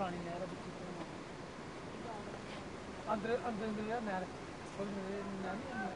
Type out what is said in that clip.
ਪੁਰਾਣੀ ਨਹਿਰ ਅੰਦਰ ਅੰਦਰ ਅੰਦਰ ਨਹਿਰ। ਉਹ ਨਹਿਰ ਨਹਿਰ